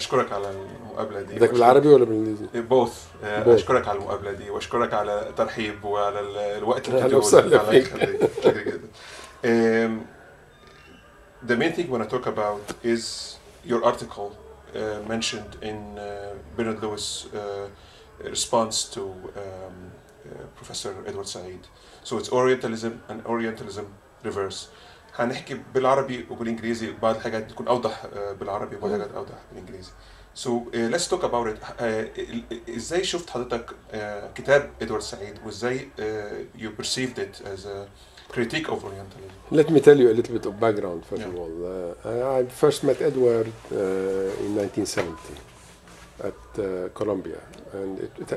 اشكرك على المقابله دي بدك بالعربي ولا بالانجليزي؟ بوث. اشكرك على المقابله دي واشكرك على الترحيب وعلى ال- الوقت اللي وسهلا فيك. Um, the main thing I want to talk about is your article uh, mentioned in uh, Bernard Lewis' uh, response to um, uh, Professor Edward Said. So it's Orientalism and Orientalism reverse. هنحكي بالعربي وبالانجليزي بعض الحاجات تكون اوضح آه، بالعربي وبعض الحاجات اوضح بالانجليزي. So uh, let's talk about it. Uh, ازاي شفت حضرتك uh, كتاب ادوارد سعيد وازاي uh, you perceived it as a critique of Orientalism? Let me tell you a little bit of background first of Yeah. all. Uh, I first met Edward uh, in 1970 at uh, Columbia, and it, it,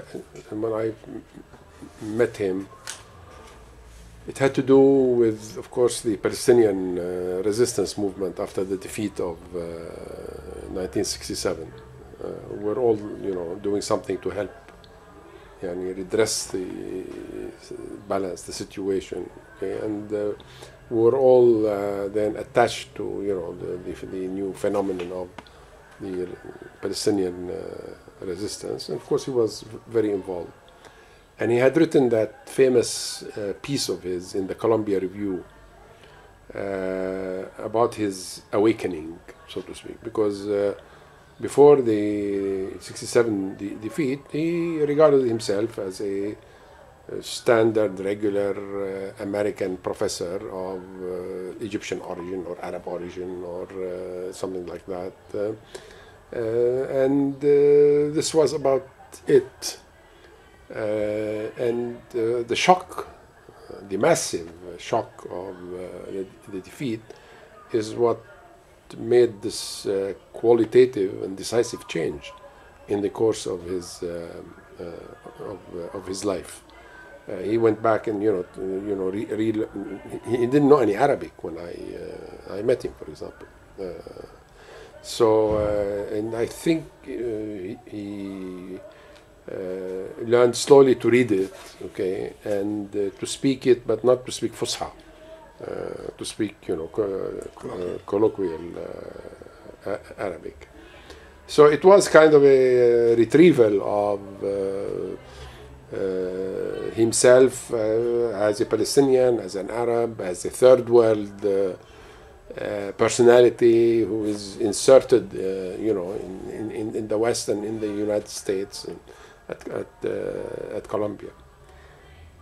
and when I m- met him, it had to do with, of course, the Palestinian uh, resistance movement after the defeat of uh, 1967. Uh, we're all, you know, doing something to help, yani redress the balance the situation. Okay, and uh, we're all uh, then attached to, you know, the, the, the new phenomenon of the Palestinian uh, resistance. And of course, he was very involved. And he had written that famous uh, piece of his in the Columbia Review uh, about his awakening, so to speak, because uh, before the 67 de- defeat, he regarded himself as a, standard, regular uh, American professor of uh, Egyptian origin or Arab origin or uh, something like that. Uh, uh, and uh, this was about it. Uh, and uh, the shock, uh, the massive shock of the, the defeat, is what made this qualitative and decisive change in the course of his uh, of, of his life. Uh, he went back and you know you know re, re, he didn't know any Arabic when I uh, I met him, for example. Uh, so and I think he. he learned slowly to read it, okay, and uh, to speak it, but not to speak Fusha, uh, to speak, you know, co- uh, colloquial uh, A- Arabic. So it was kind of a retrieval of uh, uh, himself uh, as a Palestinian, as an Arab, as a third world uh, uh, personality who is inserted, uh, you know, in, in, in the West and in the United States and at, at, uh, at Columbia.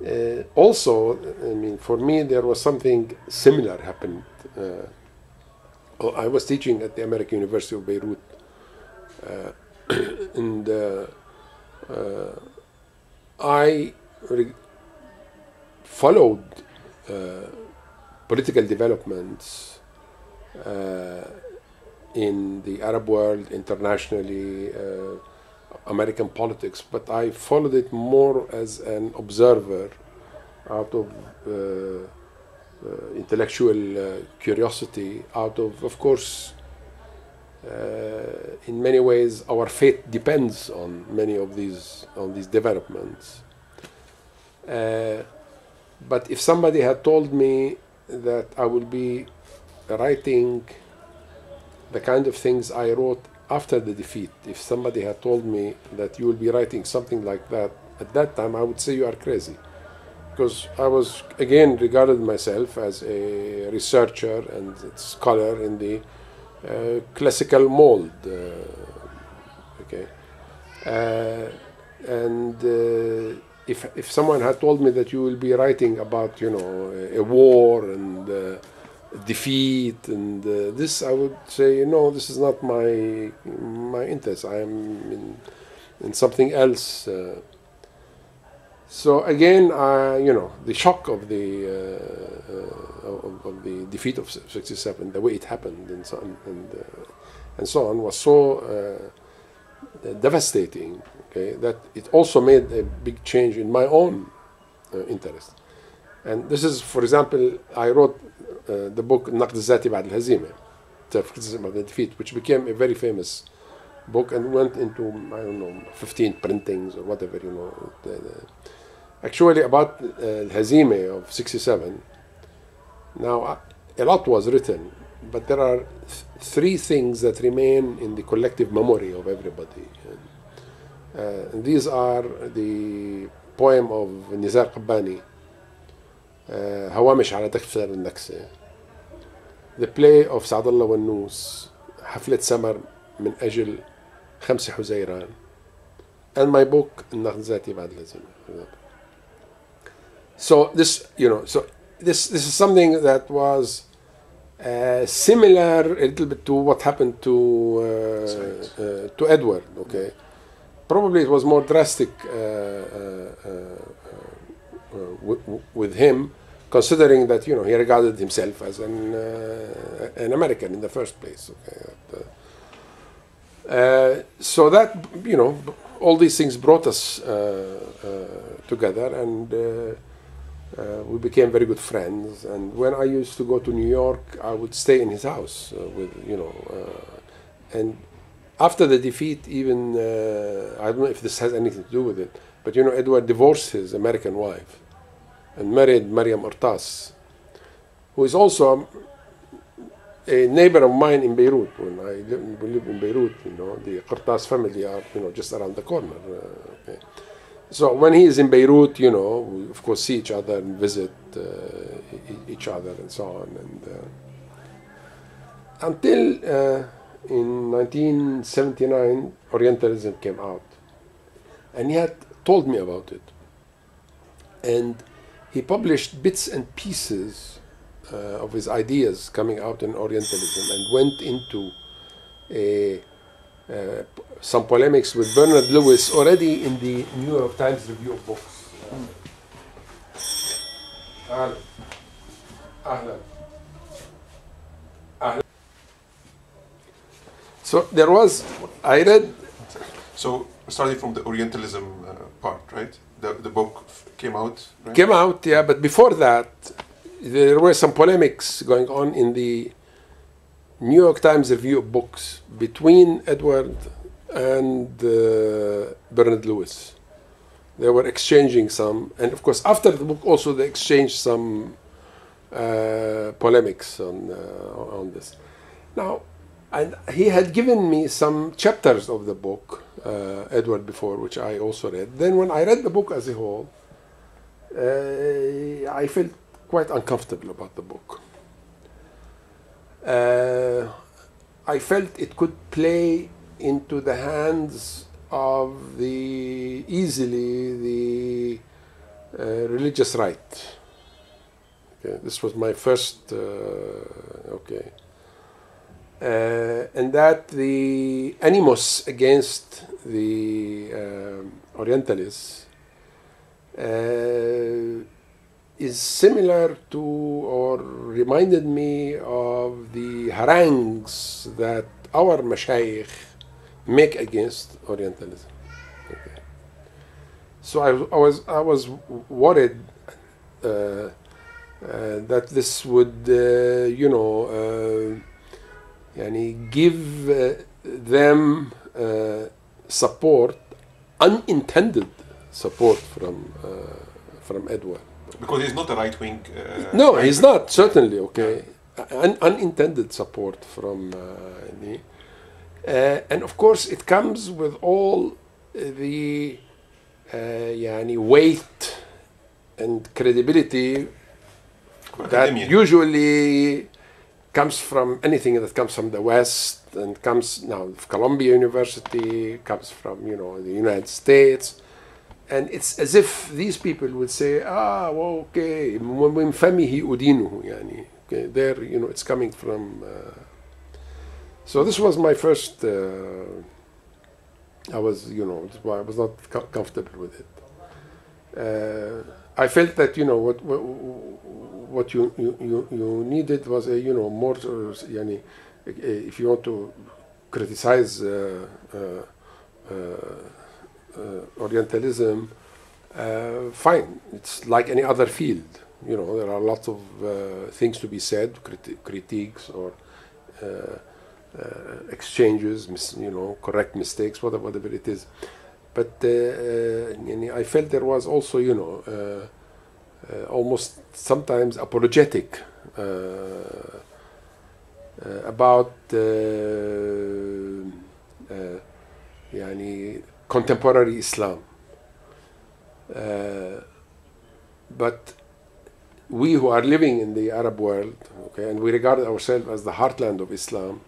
Uh, also, I mean, for me, there was something similar happened. Uh, I was teaching at the American University of Beirut, uh, and uh, uh, I followed political developments in the Arab world, internationally, American politics, but I followed it more as an observer out of uh, uh, intellectual uh, curiosity, out of, of course, uh, in many ways, our fate depends on many of these on these developments. Uh, but if somebody had told me that I will be writing the kind of things I wrote after the defeat, if somebody had told me that you will be writing something like that at that time, I would say you are crazy. Because I was, again, regarded myself as a researcher and scholar in the uh, classical mold. Uh, okay. Uh, and uh, if, if someone had told me that you will be writing about, you know, a, a war and uh, defeat and uh, this I would say no this is not my my interest. I am in, in something else uh, so again uh, you know the shock of the uh, uh, of, of the defeat of 67 the way it happened and so on and, uh, and so on was so devastating okay that it also made a big change in my own interest. And this is for example I wrote the book النقد الذاتي بعد الهزيمة criticism of the defeat which became a very famous book and went into I don't know 15 printings or whatever you know the, the, actually about uh, الهزيمة of 67 now uh, a lot was written but there are th- three things that remain in the collective memory of everybody. And, uh, and these are the poem of Nizar Qabbani, uh, هوامش على دفتر النكسة The play of سعد الله والنوس حفلة سمر من أجل خمس حزيران and my book النقد ذاتي بعد لازم So this, you know, so this this is something that was uh, similar a little bit to what happened to uh, uh, to Edward. Okay, probably it was more drastic uh, uh, with, him, considering that you know he regarded himself as an uh, an American in the first place. Okay, uh, uh, so that you know all these things brought us uh, uh, together and. We became very good friends, and when I used to go to New York, I would stay in his house with you know. And after the defeat, even I don't know if this has anything to do with it, but you know, Edward divorced his American wife and married Mariam Ortas, who is also a neighbor of mine in Beirut. When I lived in Beirut, you know, the Ortas family are you know just around the corner. uh, okay. So when he is in Beirut, you know, we of course see each other and visit uh, each other and so on. And uh, until uh, in 1979, Orientalism came out, and he had told me about it. And he published bits and pieces uh, of his ideas coming out in Orientalism, and went into a uh, some polemics with Bernard Lewis already in the New York Times Review of Books. أهلا أهلا أهلا So there was, I read, So starting from the Orientalism uh, part, right? The the book came out, right? came out, yeah, but before that, there were some polemics going on in the New York Times Review of Books between Edward and uh, Bernard Lewis. They were exchanging some, and of course, after the book, also they exchanged some uh, polemics on uh, on this. Now, and he had given me some chapters of the book, uh, Edward, before, which I also read. Then, when I read the book as a whole, uh, I felt quite uncomfortable about the book. Uh, I felt it could play into the hands of the easily the uh, religious right. Okay, this was my first. Uh, okay, and that the animus against the um, Orientalists uh, is similar to or reminded me of the harangues that our mashayikh make against Orientalism. Okay. So I, I was I was worried uh, uh, that this would uh, you know uh, yani give uh, them uh, support, unintended support from uh, from Edward. Because he's not a right wing. Uh, no, right he's not certainly okay. Un- unintended support from uh, and of course it comes with all the yani weight and credibility that usually comes from anything that comes from the West and comes now Columbia University comes from you know the United States and it's as if these people would say ah well, okay من فمه أدينه يعني okay, there you know it's coming from uh, so this was my first uh, I was you know that's why I was not co- comfortable with it uh, I felt that you know what what, what you, you you needed was a you know more uh, yani, if you want to criticize uh, uh, uh, uh Orientalism, fine, it's like any other field. You know there are lots of things to be said, critiques or. exchanges, you know, correct mistakes, whatever, whatever it is But uh, uh, يعني I felt there was also, you know, uh, uh, almost sometimes apologetic uh, uh, about uh, uh, يعني contemporary Islam. Uh, but we who are living in the Arab world, okay, and we regard ourselves as the heartland of Islam,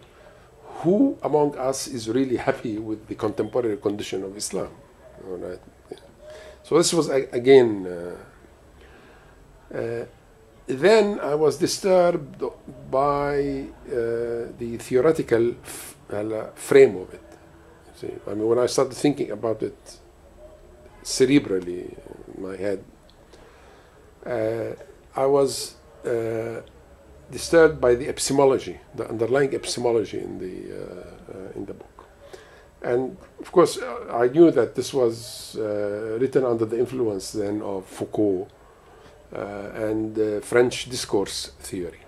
who among us is really happy with the contemporary condition of Islam? All right. So this was again. Uh, uh, then I was disturbed by uh, the theoretical uh, frame of it. See, I mean, when I started thinking about it cerebrally in my head, uh, I was uh, disturbed by the epistemology, the underlying epistemology in the uh, uh, in the book. And of course, uh, I knew that this was written under the influence then of Foucault and French discourse theory.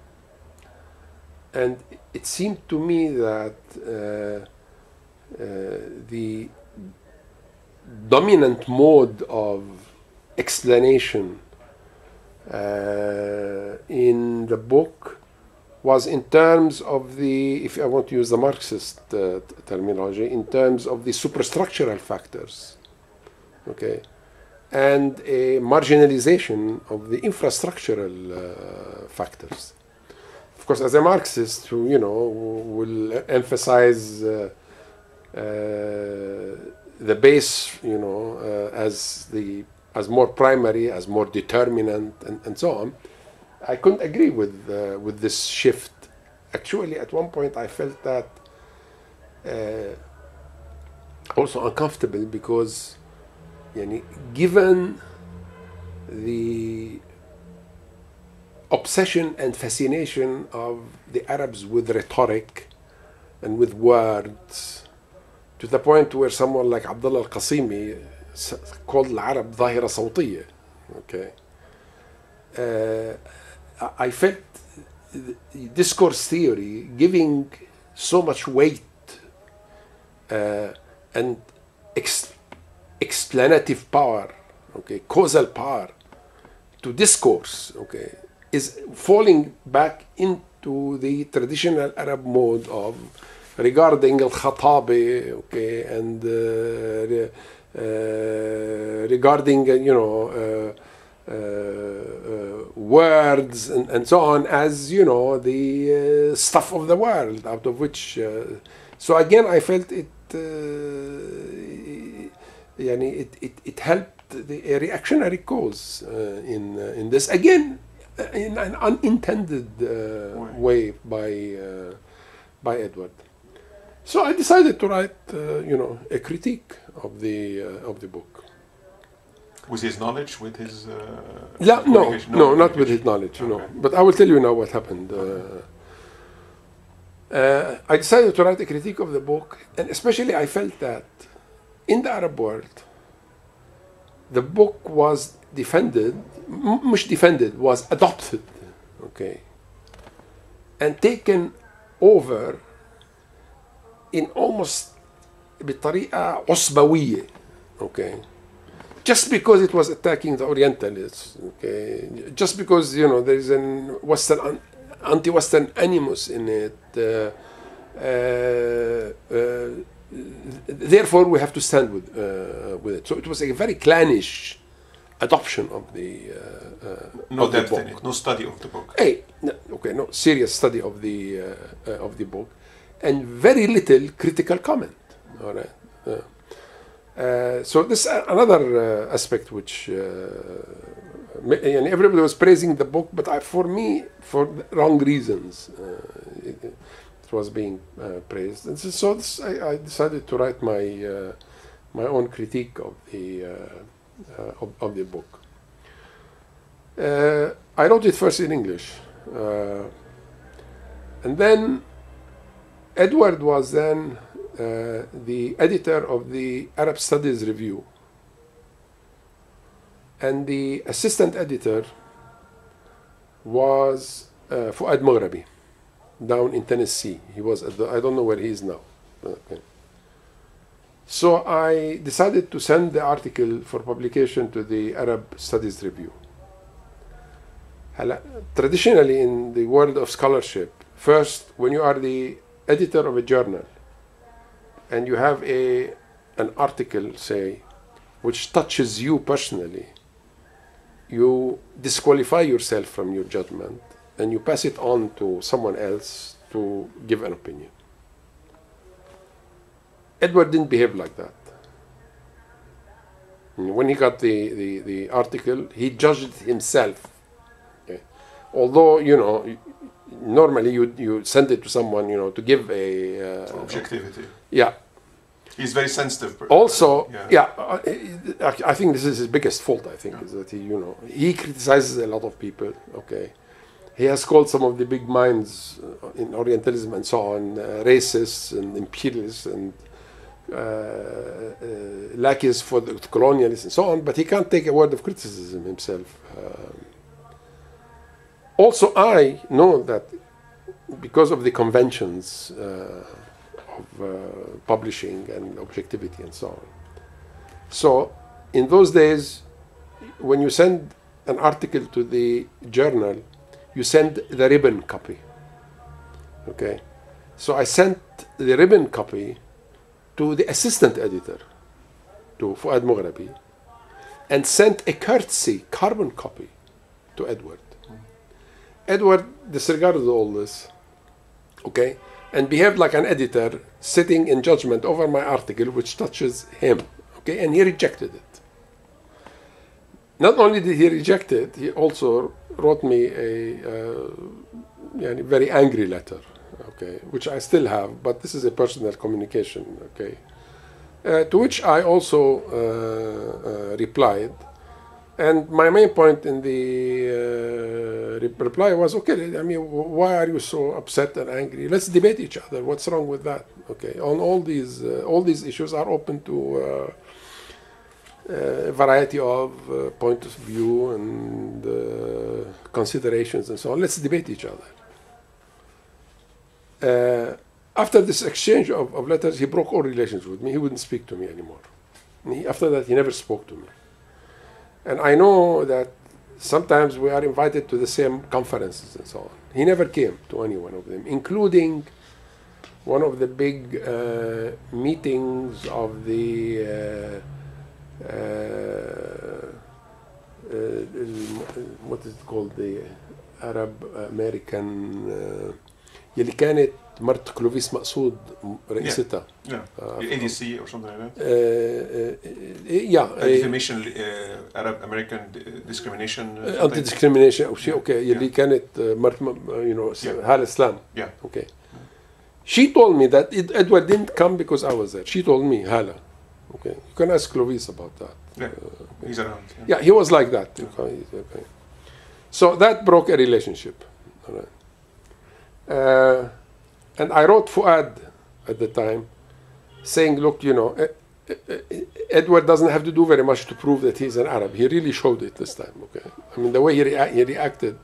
And it seemed to me that the dominant mode of explanation uh, in the book was in terms of the, if I want to use the Marxist uh, terminology, in terms of the superstructural factors, okay, and a marginalization of the infrastructural uh, factors. Of course, as a Marxist, who you know will emphasize uh, uh, the base, you know, uh, as the as more primary, as more determinant, and, and so on. I couldn't agree with uh, with this shift. Actually, at one point, I felt that uh, also uncomfortable because, given the obsession and fascination of the Arabs with rhetoric and with words, to the point where someone like Abdullah al-Qasimi s- called العرب ظاهرة صوتية. Okay. Uh, I I felt the discourse theory giving so much weight uh, and ex- explanative power, okay, causal power to discourse, okay, is falling back into the traditional Arab mode of regarding al-Khatabi, okay, and uh, re- uh, regarding, uh, you know, uh, uh, uh, words and, and so on as you know the uh, stuff of the world out of which uh, so again I felt it uh, يعني it, it, it helped the a reactionary cause uh, in uh, in this again uh, in an unintended uh, way by uh, by Edward So I decided to write, uh, you know, a critique of the uh, of the book. With his knowledge, with his. Uh, yeah, no, no, not with his knowledge, you okay. know. But I will tell you now what happened. Okay. I decided to write a critique of the book, and especially I felt that in the Arab world, the book was defended, much defended, was adopted, okay, and taken over in almost بطريقة عصبوية okay just because it was attacking the Orientalists, okay, just because you know there is an Western an- anti-Western animus in it. Uh, uh, uh, therefore, we have to stand with uh, with it. So it was a very clannish adoption of the uh, uh, No of the depth book. in it, no study of the book. Hey, no, okay, no serious study of the uh, uh, of the book, and very little critical comment. All right. Uh, uh, so this is another uh, aspect which uh, and everybody was praising the book, but I, for me, for wrong reasons, uh, it, it was being uh, praised. And so, this, I, I decided to write my uh, my own critique of the uh, uh, of, of the book. Uh, I wrote it first in English, uh, and then Edward was then uh, the editor of the Arab Studies Review and the assistant editor was uh, Fuad Maghrabi down in Tennessee. He was at the, I don't know where he is now. Okay. So I decided to send the article for publication to the Arab Studies Review. Traditionally, in the world of scholarship, first, when you are the editor of a journal and you have a an article, say, which touches you personally, you disqualify yourself from your judgment and you pass it on to someone else to give an opinion. Edward didn't behave like that. When he got the, the, the article, he judged himself. Okay. Although, you know, normally you, you send it to someone, you know, to give a. Uh, Objectivity. Yeah. He's very sensitive. Also, yeah. yeah, uh, I I think this is his biggest fault. I think is that he, you know, he criticizes a lot of people. Okay, he has called some of the big minds uh, in Orientalism and so on uh, racists and imperialists and uh, uh, lackeys for the colonialists and so on. But he can't take a word of criticism himself. Um, also, I know that because of the conventions. Uh, of uh, publishing and objectivity and so on. So, in those days, when you send an article to the journal, you send the ribbon copy. Okay? So, I sent the ribbon copy to the assistant editor, to Fuad Mughrabi, and sent a courtesy carbon copy to Edward. Edward disregarded all this, okay, and behaved like an editor sitting in judgment over my article, which touches him, okay, and he rejected it. Not only did he reject it, he also wrote me a uh, very angry letter, okay, which I still have, but this is a personal communication, okay, uh, to which I also uh, uh, replied. And my main point in the uh, reply was, okay, I mean, why are you so upset and angry? Let's debate each other. What's wrong with that? Okay, on all these, uh, all these issues are open to uh, a variety of uh, points of view and uh, considerations and so on. Let's debate each other. Uh, after this exchange of, of letters, he broke all relations with me. He wouldn't speak to me anymore. He, after that, he never spoke to me. And I know that sometimes we are invited to the same conferences and so on. He never came to any one of them, including one of the big uh, meetings of the uh, uh, uh, what is it called the Arab American uh, يلي كانت Mart Clovis Maksoud, Raisita. Yeah. The uh, ADC or something like that? Uh, uh, yeah. Defamation, Arab American discrimination. Anti discrimination oh, Okay. شيء اوكي اللي كانت مرت you know هالة Yeah. Okay. She told me that Edward didn't come because I was there. She told me, Hala. Okay. You can ask Clovis about that. Yeah. He's around. Yeah. he was like that. Okay. So that broke a relationship. All right. Uh, and I wrote Fuad at the time saying, look, you know, Edward doesn't have to do very much to prove that he's an Arab. He really showed it this time. Okay. I mean, the way he, rea- he reacted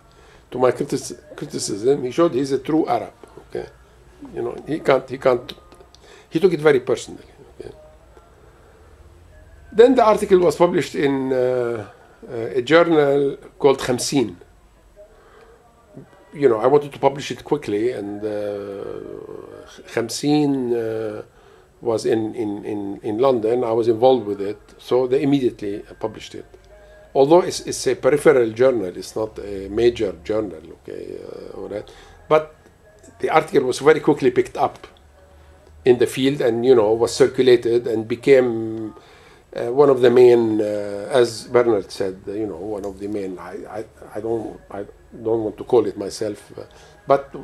to my critis- criticism, he showed he's a true Arab. Okay. You know, he can't, he can't, he took it very personally. Okay. Then the article was published in uh, uh, a journal called Khamsin. You know, I wanted to publish it quickly, and uh, Khamsin uh, was in, in, in, in London. I was involved with it, so they immediately published it. Although it's, it's a peripheral journal, it's not a major journal, okay, uh, all right. But the article was very quickly picked up in the field and you know was circulated and became uh, one of the main uh, as Bernard said uh, you know one of the main I, I, I don't I don't want to call it myself uh, but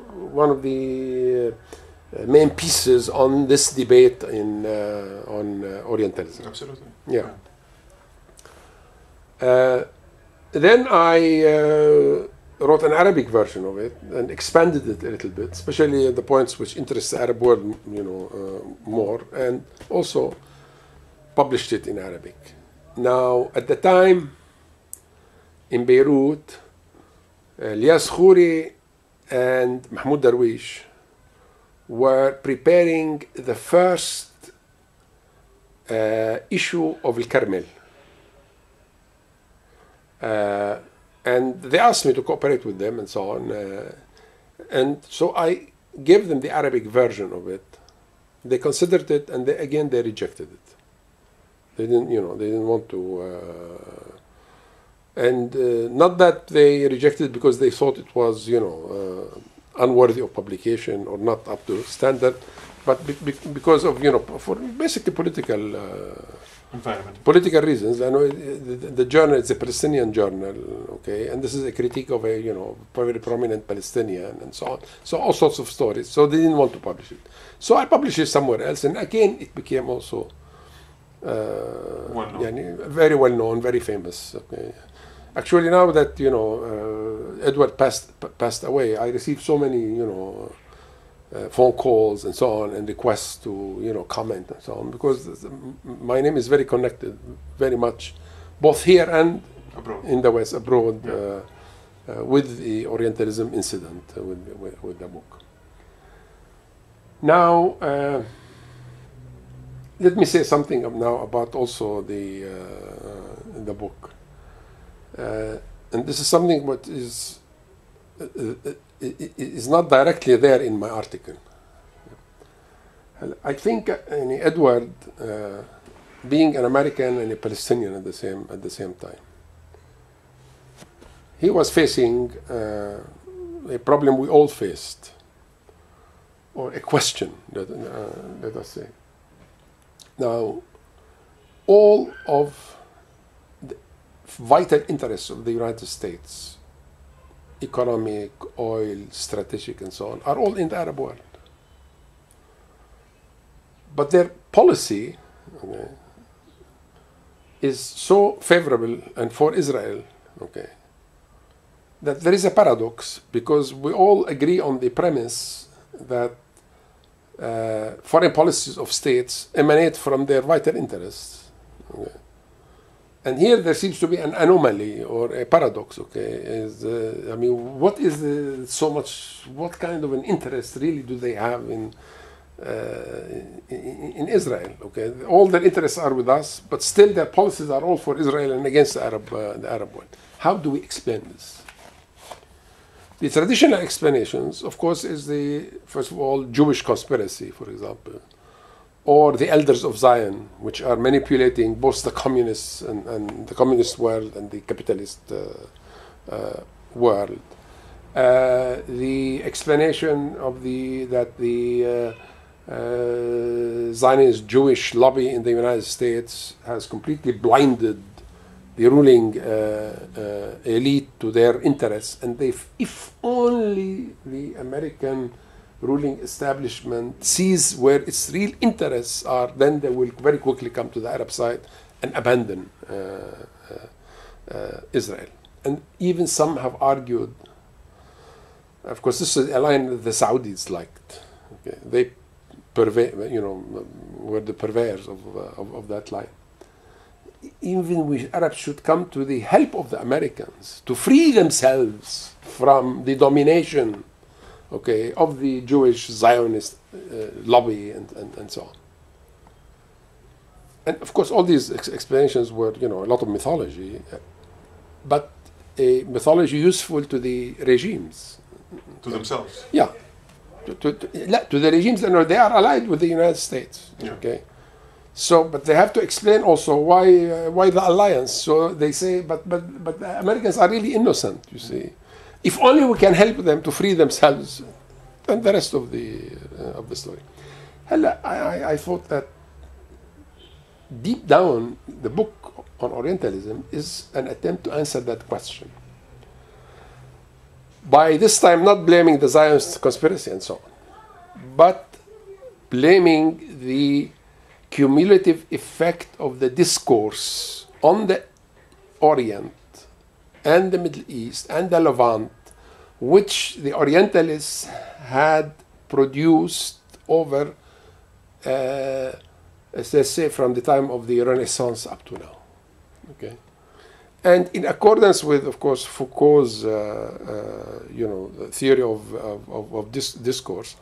one of the uh, main pieces on this debate in uh, on uh, Orientalism Absolutely. Yeah. uh, then I uh, wrote an Arabic version of it and expanded it a little bit, especially the points which interest the Arab world, you know, uh, more, and also published it in Arabic. Now, at the time in Beirut, uh, Lias Khouri and Mahmoud Darwish were preparing the first uh, issue of Al Carmel. Uh, and they asked me to cooperate with them and so on. Uh, And so I gave them the Arabic version of it. They considered it, and they, again they rejected it. They didn't, you know, they didn't want to. Uh, and uh, not that they rejected it because they thought it was, you know, uh, unworthy of publication or not up to standard, but be- be- because of, you know, for basically political. Uh, Environment. political reasons. I know it- the, the journal is a Palestinian journal, okay, and this is a critique of a you know very prominent Palestinian and so on. So all sorts of stories. So they didn't want to publish it. So I published it somewhere else, and again it became also uh, yani, very well known, very famous. Okay. Actually, now that you know uh, Edward passed passed away, I received so many you know uh, phone calls and so on, and requests to you know comment and so on because my name is very connected, very much, both here and Abroad. in the West, abroad, Yeah. uh, uh, with the Orientalism incident uh, with, with with the book. Now, uh, let me say something now about also the uh, the book, uh, and this is something what is uh, uh, uh is not directly there in my article. I think uh, Edward, uh, being an American and a Palestinian at the same at the same time, he was facing a problem we all faced, or a question, let, let us say. Now, all of vital interests of the United States, economic, oil, strategic, and so on, are all in the Arab world. But their policy okay, is so favorable and for Israel, okay, that there is a paradox because we all agree on the premise that uh, foreign policies of states emanate from their vital interests. Okay. And here there seems to be an anomaly or a paradox. Okay, is uh, I mean, what is the, so much? What kind of an interest really do they have in uh, in, in Israel? Okay, all their interests are with us, but still their policies are all for Israel and against the Arab uh, the Arab world. How do we explain this? The traditional explanations, of course, is the first of all Jewish conspiracy, for example, or the elders of Zion, which are manipulating both the communists and, and the communist world and the capitalist uh, uh, world. Uh, the explanation of the that the uh, uh, Zionist Jewish lobby in the United States has completely blinded the ruling uh, elite to their interests, and if only the American ruling establishment sees where its real interests are, then they will very quickly come to the Arab side and abandon uh, uh, uh, Israel. And even some have argued. Of course, this is a line that the Saudis liked. Okay, they purve- you know, were the purveyors of, uh, of, of that line even we Arabs should come to the help of the Americans to free themselves from the domination, okay, of the Jewish Zionist uh, lobby and, and, and so on. And of course, all these ex- explanations were, you know, a lot of mythology, uh, but a mythology useful to the regimes. To themselves. Yeah, to, to, to, to the regimes that are, they are allied with the United States. Yeah. Okay, so but they have to explain also why uh, why the alliance. So they say, but but but the Americans are really innocent. You see, if only we can help them to free themselves, and the rest of the uh, of the story. هلا I, I, I thought that deep down the book on Orientalism is an attempt to answer that question by this time not blaming the Zionist conspiracy and so on, but blaming the cumulative effect of the discourse on the Orient and the Middle East and the Levant, which the Orientalists had produced over, uh, as they say, from the time of the Renaissance up to now. Okay and in accordance with, of course, Foucault's, uh, uh, you know, the theory of of, of, of dis- discourse,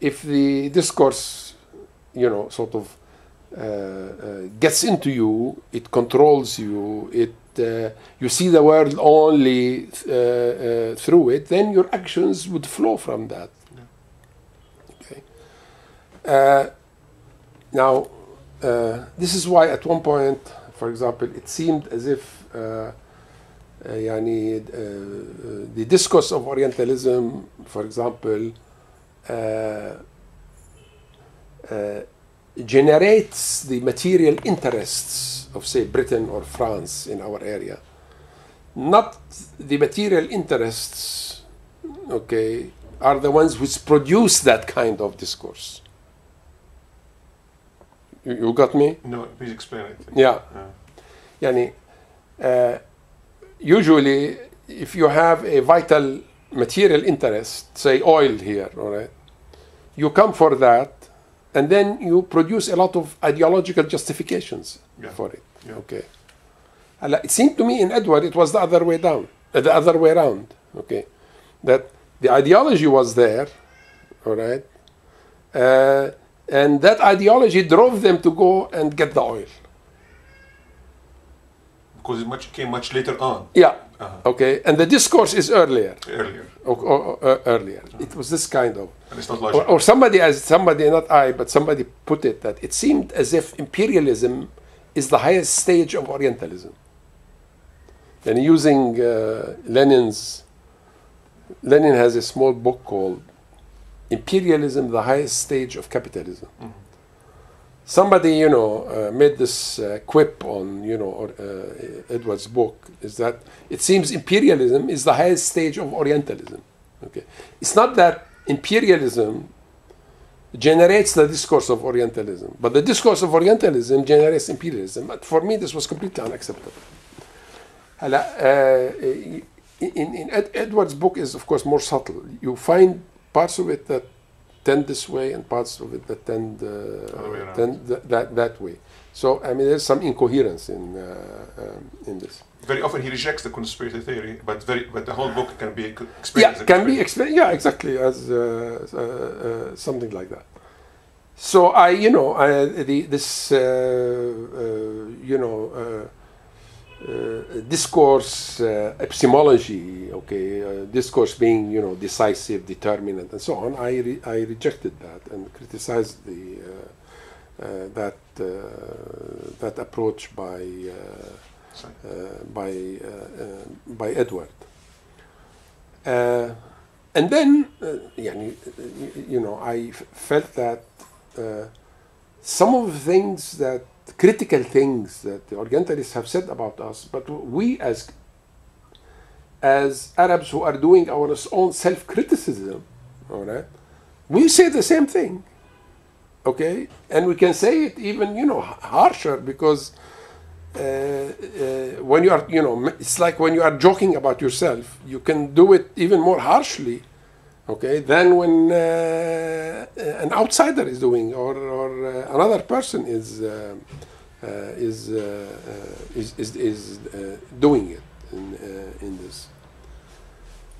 if the discourse, you know, sort of uh, uh, gets into you, it controls you, it uh, you see the world only uh, uh, through it, then your actions would flow from that. Okay. Uh, now, uh, this is why at one point, for example, it seemed as if uh, uh, يعني, uh, the discourse of Orientalism, for example, uh, uh, generates the material interests of, say, Britain or France in our area, not the material interests, okay, are the ones which produce that kind of discourse. You, you got me? No, please explain it. Yeah. Uh, Yani, uh, usually, if you have a vital material interest, say oil here, all right, you come for that, and then you produce a lot of ideological justifications yeah. for it. Yeah. Okay. It seemed to me in Edward it was the other way down, uh, the other way around. Okay, that the ideology was there, all right, uh, and that ideology drove them to go and get the oil. Because it much came much later on. Yeah, uh, Okay, and the discourse is earlier, earlier, or, or, or earlier. It was this kind of, and it's not or, logical. or somebody, as somebody, not I, but somebody put it that it seemed as if imperialism is the highest stage of Orientalism. And using uh, Lenin's, Lenin has a small book called "Imperialism: The Highest Stage of Capitalism." somebody you know uh, made this uh, quip on you know uh, Edward's book is that it seems imperialism is the highest stage of Orientalism. Okay, it's not that imperialism generates the discourse of Orientalism, but the discourse of Orientalism generates imperialism. But for me, this was completely unacceptable. Uh, in, in Ed- Edward's book is of course more subtle. You find parts of it that tend this way and parts of it that tend, uh, tend th- that that way. So I mean, there's some incoherence in uh, um, in this. Very often he rejects the conspiracy theory, but very but the whole book can be Yeah, explained. as a can be explained. Yeah, exactly as uh, uh, uh, something like that. So I, you know, I, the, this, uh, uh, you know, uh, discourse uh, epistemology, okay, uh, discourse being you know decisive, determinant, and so on. I re- I rejected that and criticized the uh, uh, that uh, that approach by by by Edward. and then, yeah, you know, I f- felt that some of the things that critical things that the Orientalists have said about us, but we as as Arabs who are doing our own self-criticism, all right, we say the same thing, okay, and we can say it even you know harsher because uh, uh, when you are, you know, it's like when you are joking about yourself, you can do it even more harshly, okay, than when uh, an outsider is doing or, or uh, another person is uh, uh, is, uh, uh, is is is uh, doing it in uh, in this.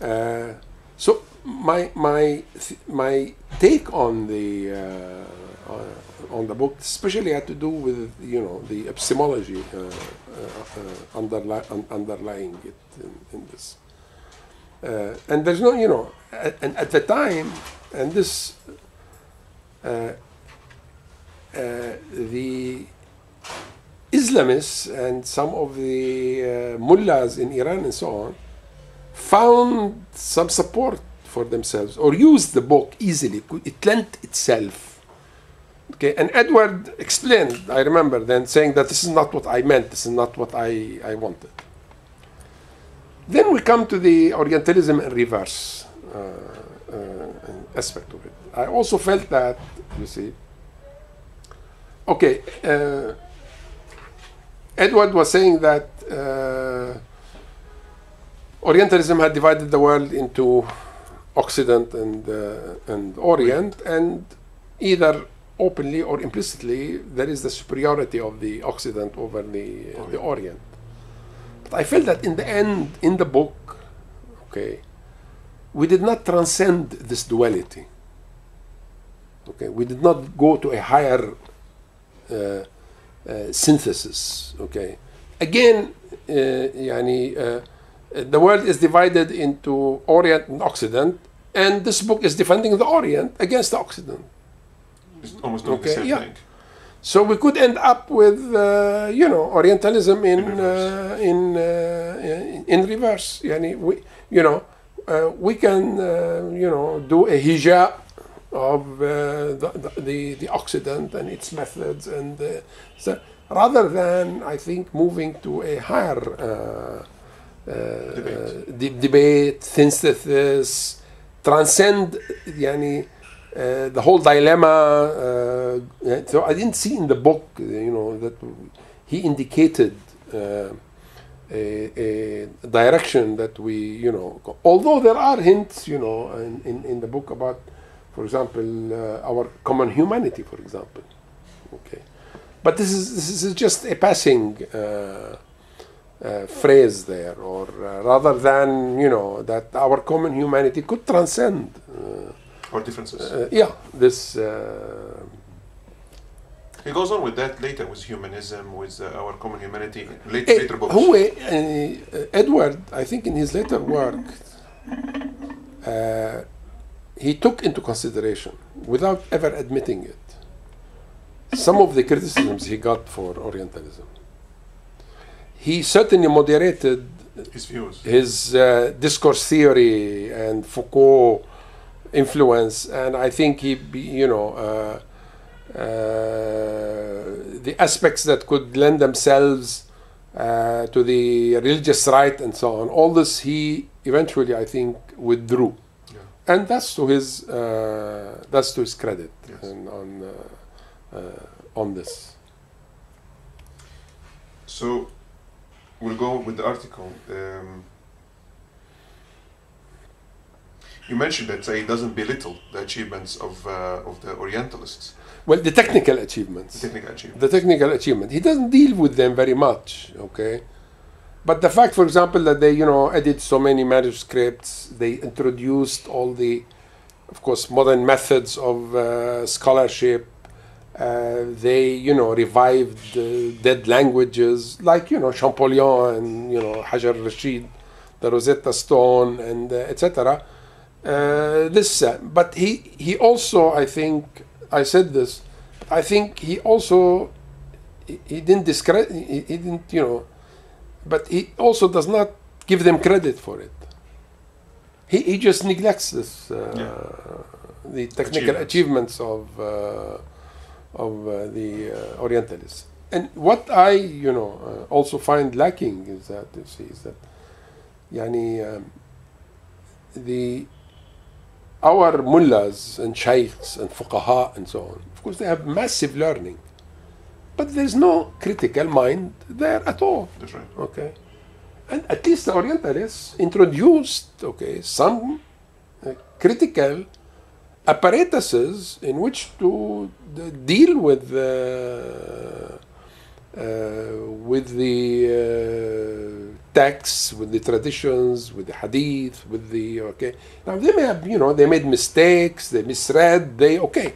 Uh, so my my my take on the uh, uh, on the book, especially had to do with you know the epistemology uh, uh, uh, un- underlying it in, in this. Uh, and there's no you know and at the time and this uh, uh, the Islamists and some of the uh, mullahs in Iran and so on found some support for themselves or used the book easily. It lent itself. Okay, and Edward explained, I remember then saying that this is not what I meant, this is not what I, I wanted. Then we come to the Orientalism in reverse aspect of it. I also felt that, you see, okay, uh, Edward was saying that uh, Orientalism had divided the world into Occident and uh, and Orient, and either openly or implicitly, there is the superiority of the Occident over the the Orient. But I felt that in the end, in the book, okay, we did not transcend this duality. Okay, we did not go to a higher uh, uh, synthesis. Okay, again, يعني uh, the world is divided into Orient and Occident, and this book is defending the Orient against the Occident. It's almost doing Okay, the same yeah. thing. So we could end up with, uh, you know, Orientalism in In reverse. uh, in uh, in reverse. Yani we, you know, uh, we can, uh, you know, do a hijab of uh, the, the, the Occident and its methods, and uh, so rather than I think moving to a higher uh, debate. De debate, synthesis, transcend, yani, uh, the whole dilemma. Uh, so I didn't see in the book, you know, that he indicated a, a direction that we, you know, although there are hints, you know, in, in, in the book about, for example, uh, our common humanity, for example. Okay, but this is this is just a passing. Uh, uh, phrase there, or uh, rather than you know that our common humanity could transcend, uh, Or differences. uh, yeah, this. He goes on with that later with humanism, with uh, our common humanity. Eh, later books. هو uh, Edward, I think in his later work, uh, he took into consideration, without ever admitting it, some of the criticisms he got for Orientalism. He certainly moderated His views. his uh, discourse theory and Foucault influence, and I think he, you know, uh, the aspects that could lend themselves uh, to the religious right and so on. All this he eventually, I think, withdrew, Yeah. and that's to his uh, that's to his credit Yes. and on uh, uh, on this. So we'll go with the article. Um, you mentioned that say, it doesn't belittle the achievements of uh, of the Orientalists, Well, the technical achievements. technical achievements. the technical achievement. He doesn't deal with them very much, okay? But the fact, for example, that they, you know, edit so many manuscripts, they introduced all the, of course, modern methods of uh, scholarship. Uh, they, you know, revived uh, dead languages like, you know, Champollion and, you know, Hajar Rashid, the Rosetta Stone, and uh, etc. Uh, this, uh, but he, he also, I think, I said this, I think he also he, he didn't discredit he, he didn't you know but he also does not give them credit for it. He, he just neglects this uh, the technical Achievements. achievements, of uh, of uh, the uh, orientalists. And what i you know uh, also find lacking is that you see is that yani um, the our mullahs and shaykhs and fuqaha and so on, of course, they have massive learning, but there's no critical mind there at all. That's right. Okay, and at least the Orientalists introduced okay some uh, critical apparatuses in which to d- deal with the uh, with the uh, texts, with the traditions, with the hadith, with the okay. Now they may have, you know, they made mistakes, they misread, they okay,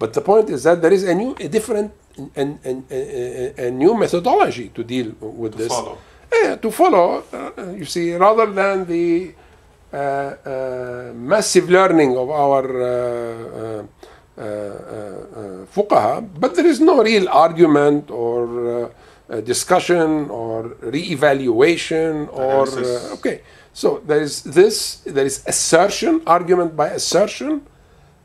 but the point is that there is a new, a different, and and a, a new methodology to deal with To this. follow. Yeah, to follow. Uh, you see, rather than the uh, uh, massive learning of our uh, uh, uh, uh, fuqaha, but there is no real argument or discussion or re-evaluation or uh, okay so there is this there is assertion argument by assertion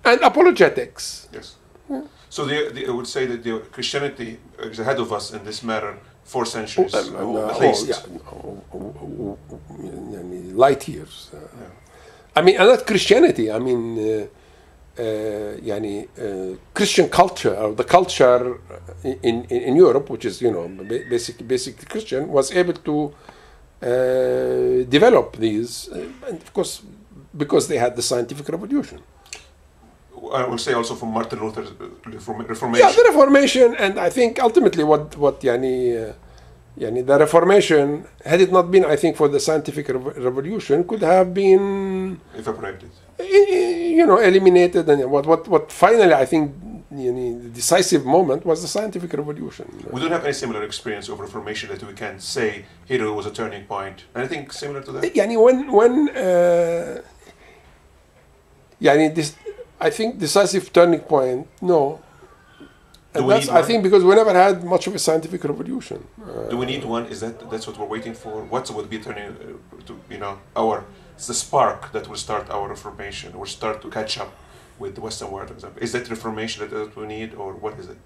and apologetics yes yeah. so the, the, i would say that the christianity is ahead of us in this matter for centuries oh, um, uh, oh, least oh, oh, oh yeah. light years uh, yeah. i mean and not christianity i mean uh, uh, yani uh, Christian culture or the culture in, in, in, Europe, which is you know basically basically Christian, was able to uh, develop these, and of course because they had the scientific revolution. I would say also from Martin Luther's Reformation. Yeah, the Reformation, and I think ultimately what what yani, uh, yani the Reformation, had it not been, I think, for the scientific revolution, could have been evaporated. Eh, you know, eliminated. And what, what, what finally, I think, you know, the decisive moment was the scientific revolution. We don't have any similar experience of reformation that we can say here was a turning point. Anything similar to that? Yeah, I mean, when, when uh, yeah, I mean, this, I think decisive turning point, no. And that's, I think because we never had much of a scientific revolution. Uh, Do we need one? Is that that's what we're waiting for? What would be turning, uh, to, you know, our it's the spark that will start our reformation or start to catch up with the Western world? For example, is that reformation that, that we need, or what is it?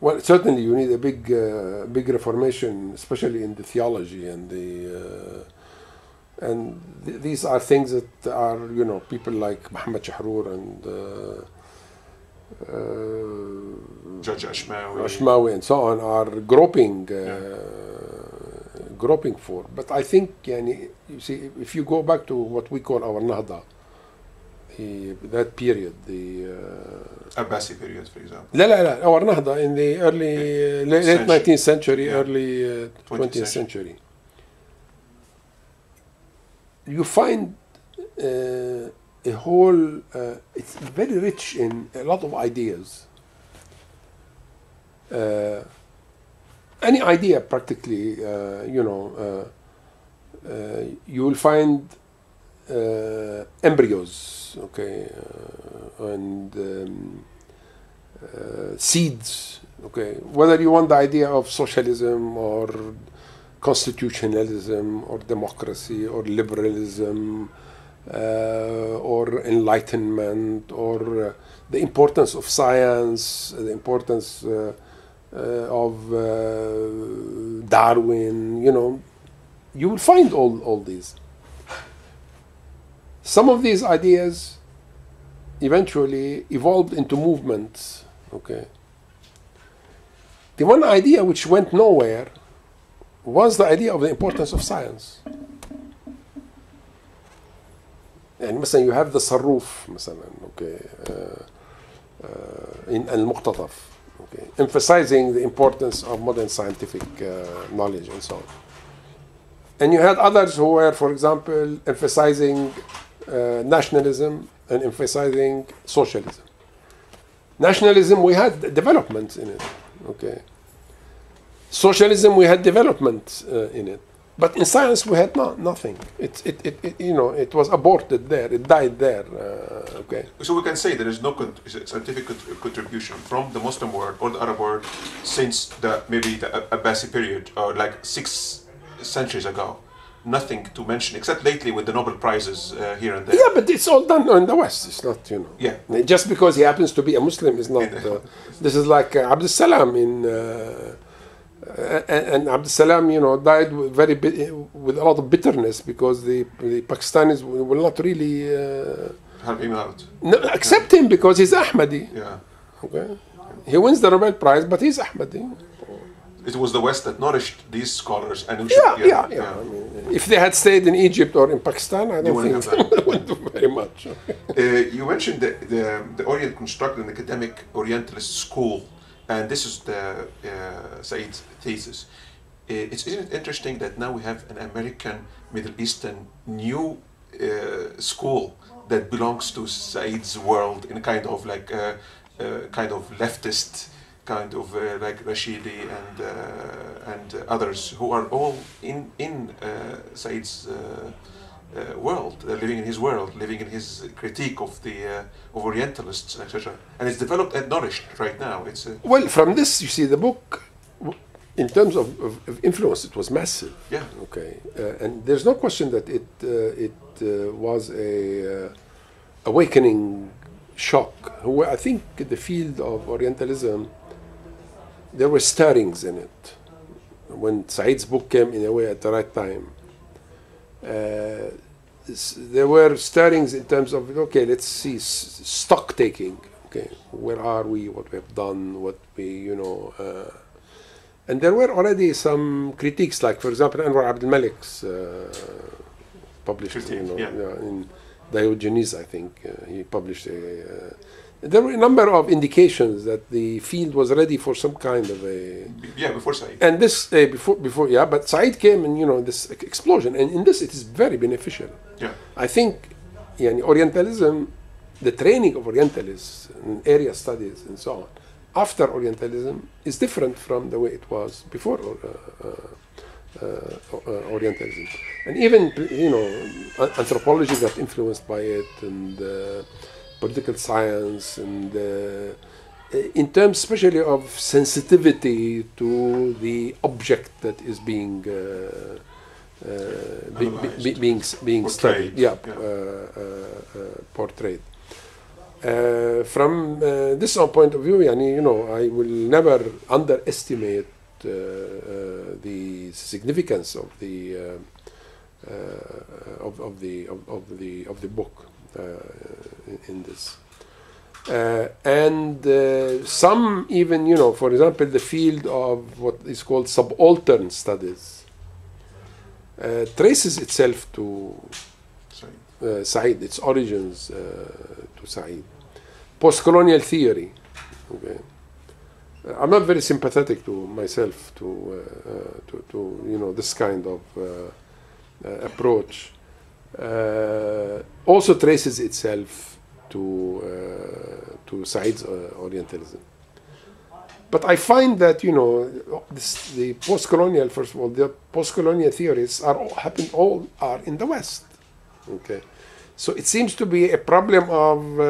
Well, certainly you need a big, uh, big reformation, especially in the theology and the, uh, and th- these are things that are you know people like Muhammad Shahrour and uh, uh, Judge Ashmawi. Ashmawi and so on are groping, uh, Yeah groping for. But I think, yani, you see, if you go back to what we call our Nahda, the, that period, the uh, Abbasi period, for example. لا لا لا our Nahda in the early uh, late Century. 19th century, Yeah. early uh, 20th 20th century. You find uh, a whole. Uh, it's very rich in a lot of ideas. Any idea, practically, uh, you know, uh, uh, you will find uh, embryos, okay, and um, seeds, okay. Whether you want the idea of socialism or constitutionalism or democracy or liberalism uh, or enlightenment or uh, the importance of science, the importance uh, of uh, Darwin, you know, you will find all, all these. Some of these ideas eventually evolved into movements, okay. The one idea which went nowhere was the idea of the importance of science. يعني مثلا you have the صروف مثلا okay uh, uh, in المقتطف okay. Emphasizing the importance of modern scientific uh, knowledge and so on. And you had others who were for example emphasizing uh, nationalism and emphasizing socialism. Nationalism we had development in it. Okay. Socialism we had development uh, in it but in science we had no, nothing it, it, it, it you know it was aborted there it died there uh, okay So we can say there is no con- scientific cont- contribution from the Muslim world or the Arab world since the maybe the Abbasid period or like six centuries ago. Nothing to mention except lately with the Nobel prizes uh, here and there. yeah but it's all done in the west it's not you know Yeah. just because he happens to be a muslim is not uh, this is like uh, abdus salam in uh, and, and Abdus Salam, you know, died with very bit, with a lot of bitterness because the the Pakistanis will not really uh, Help him out. no, accept him because he's Ahmadi. Yeah. Okay, he wins the Nobel Prize, but he's Ahmadi. It was the West that nourished these scholars, and Yeah, should, yeah, yeah. I mean, if they had stayed in Egypt or in Pakistan, I don't think they would do very much. Uh, you mentioned the, the, the Orient constructed an academic Orientalist school, and this is the uh, Said's thesis. It's isn't it interesting that now we have an American Middle Eastern new uh, school that belongs to Said's world in a kind of like uh, uh, kind of leftist kind of uh, like Rashidi and uh, and others who are all in in Said's uh, world, uh, living in his world, living in his critique of the uh, of Orientalists, etc. And it's developed and nourished right now. It's Well, from this, you see, the book, in terms of, of, of influence, it was massive. yeah, Okay, uh, and there's no question that it uh, it uh, was a uh, awakening shock. I think the field of Orientalism, there were stirrings in it. When Said's book came in a way at the right time, uh, there were stirrings in terms of okay, let's see stock taking. Okay, where are we? What we have done? What we you know. Uh, and there were already some critiques, like for example Anwar Abdul Malik's uh, published, you know, yeah. in Diogenes, I think uh, he published a. Uh, there were a number of indications that the field was ready for some kind of a yeah, before Said. And this uh, before before yeah, but Said came and you know this explosion, and in this it is very beneficial. Yeah, I think, yani Orientalism the training of Orientalists in area studies and so on after Orientalism is different from the way it was before uh, uh, uh, Orientalism. And even, you know, anthropology got influenced by it and uh, political science and uh, in terms especially of sensitivity to the object that is being uh, uh, be, be, being being portrayed. studied, yeah, Yeah. Uh, uh, uh, portrayed. Uh, from uh, this point of view, yani, you know, I will never underestimate uh, uh, the significance of the uh, uh, of, of the of, of the of the book uh, in, in this. Uh, and uh, some even, you know, for example, the field of what is called subaltern studies uh, traces itself to uh, Said, its origins uh, to Said. Post-colonial theory. Okay. Uh, I'm not very sympathetic to myself to to, to you know this kind of approach. Also traces itself to to Said's Orientalism. But I find that you know this, the post-colonial, first of all, the post-colonial theories are happen all are in the West. Okay, so it seems to be a problem of uh,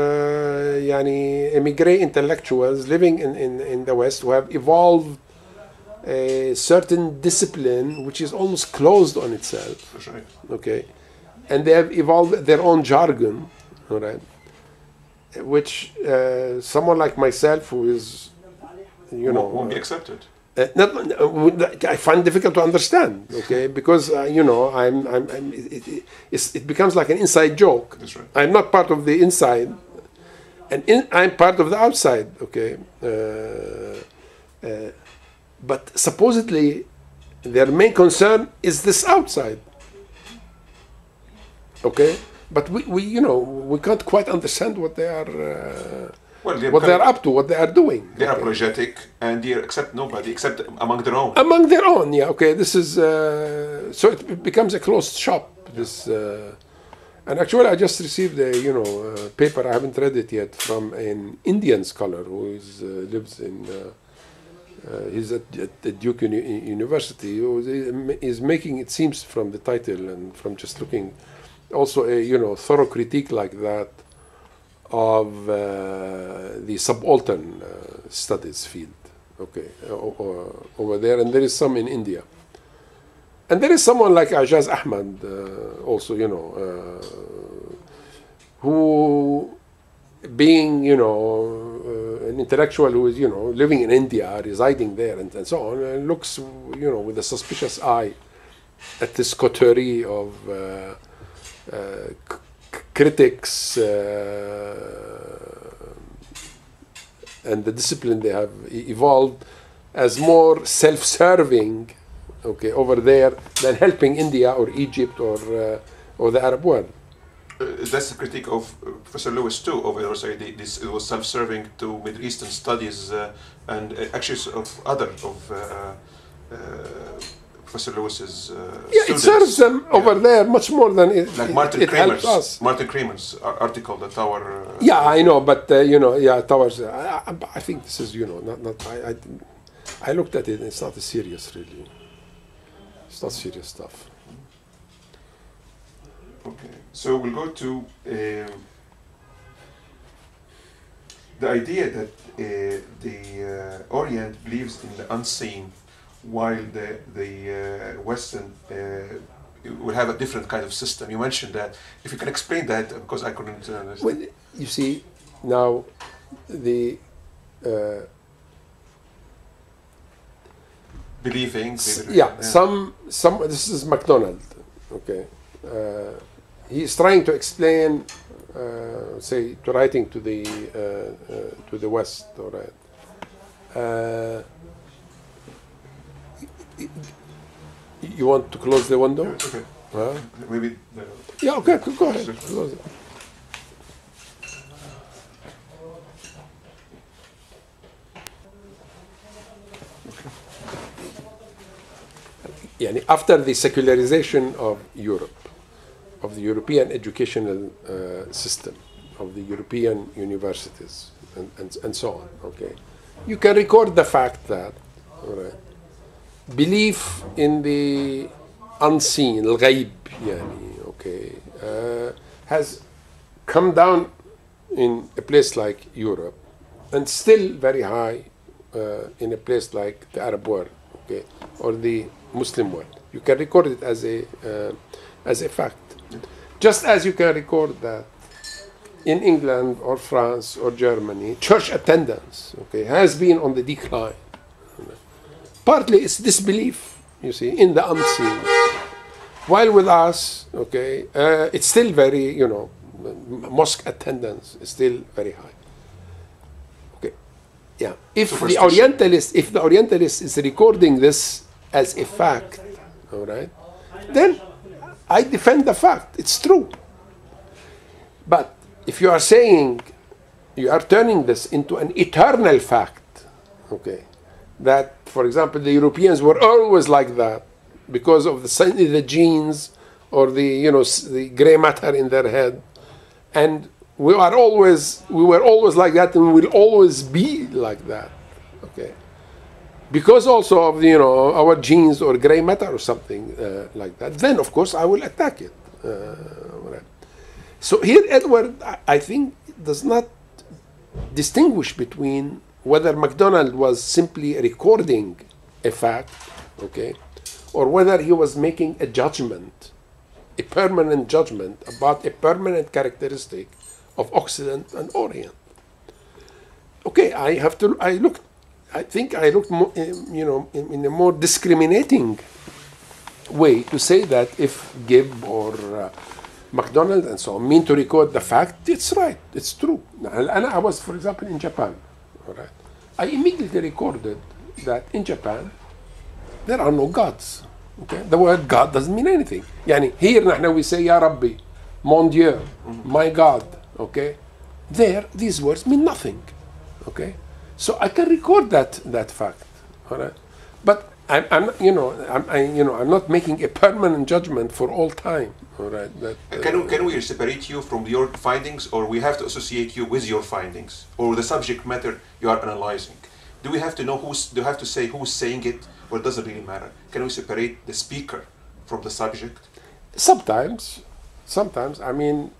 yani emigre intellectuals living in, in, in the West who have evolved a certain discipline which is almost closed on itself right. okay and they have evolved their own jargon all right which uh, someone like myself who is you know won't, be accepted. uh, not, uh, I find difficult to understand, okay, because uh, you know I'm, I'm, I'm it, it, it becomes like an inside joke. That's right. I'm not part of the inside, and in, I'm part of the outside, okay. Uh, uh, but supposedly, their main concern is this outside, okay. But we, we, you know, we can't quite understand what they are, uh, Well, they're, what they're up to, what they are doing. They are okay. apologetic and they accept nobody except among their own. among their own yeah okay this is uh, so it, becomes a closed shop this uh, and actually i just received a you know uh, paper i haven't read it yet from an indian scholar who is, uh, lives in uh, uh, he's at, at the duke Uni- university who is- is making it seems from the title and from just looking also a you know thorough critique like that of uh, the subaltern uh, studies field okay over there. And there is some in india. And there is someone like ajaz ahmad uh, also you know uh, who being you know uh, an intellectual who is you know living in india residing there and, and so on and looks you know with a suspicious eye at this coterie of uh, uh, critics uh, and the discipline they have evolved as more self-serving okay over there than helping India or Egypt or uh, or the Arab world Uh, that's the critique of uh, Professor Lewis too. Over there, say the- this it was self-serving to Middle Eastern studies uh, and uh, actually of other of Professor Lewis's uh, yeah it serves them Yeah. over there much more than it, Like Martin it Kramer's us Martin Kramer's article that Tower. uh, yeah I know but uh, you know yeah towers I, I, I think this is you know not not I, I I looked at it and it's not serious really it's not serious stuff Okay, so we'll go to um, the idea that uh, the uh, Orient believes in the unseen, while the the uh, Western uh, will have a different kind of system. You mentioned that. If you can explain that, because I couldn't understand. Well, you see, now the uh, Believing. s- believing- yeah, some some this is MacDonald, okay. Uh, he's trying to explain, uh, say, to writing to the uh, uh, to the West, all right. Uh, y- y- you want to close the window? Yeah, it's okay. Huh? Maybe. uh, Yeah, okay, go- go ahead. Close it. يعني after the secularization of Europe, of the European educational uh, system, of the European universities and, and, and so on. Okay, you can record the fact that all right, belief in the unseen, al-ghaib, okay, uh, has come down in a place like Europe and still very high uh, in a place like the Arab world, okay, or the Muslim world. You can record it as a uh, as a fact, just as you can record that in England or France or Germany, church attendance okay has been on the decline Partly it's disbelief, you see, in the unseen. While with us, okay, uh, it's still very, you know, mosque attendance is still very high. Okay, yeah. If the Orientalist, if the Orientalist is recording this as a fact, all right, then I defend the fact. It's true. But if you are saying you are turning this into an eternal fact, okay, that for example the Europeans were always like that because of the the genes or the you know the gray matter in their head, and we are always we were always like that and we will always be like that, okay. Because also of you know our genes or gray matter or something uh, like that, then of course I will attack it. Uh, right. So here, Edward, I- I think, does not distinguish between whether MacDonald was simply recording a fact, okay, or whether he was making a judgment, a permanent judgment about a permanent characteristic of Occident and Orient. Okay, I have to. I looked. I think I looked, more, um, you know, in, a more discriminating way to say that if Gibb or uh, McDonald and so on mean to record the fact, it's right, it's true. And I was, for example, in Japan, all right. I immediately recorded that in Japan there are no gods. Okay, the word God doesn't mean anything. يعني here نحن we say يا ربي, mon Dieu, my God. Okay, there these words mean nothing. Okay, so I can record that that fact. All right, but I'm, I'm you know I'm I, you know I'm not making a permanent judgment for all time. All right, that uh, Can, we- can we separate you from your findings, or we have to associate you with your findings, or the subject matter you are analyzing? Do we have to know who's? Do we have to say who's saying it, or does it really matter? Can we separate the speaker from the subject? Sometimes, sometimes. I mean,